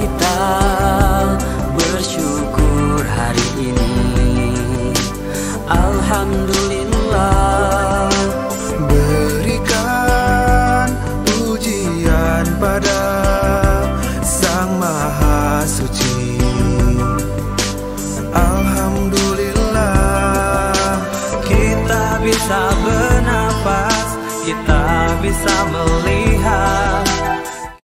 kita bersyukur hari ini. Alhamdulillah. Berikan pujian pada Sang Maha Suci. Alhamdulillah. Kita bisa bernapas Kita bisa melihat